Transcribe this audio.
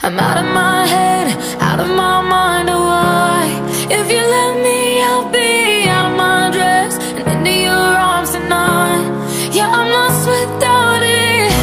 I'm out of my head, out of my mind, oh why? If you let me, I'll be out of my dress And into your arms tonight Yeah, I'm lost without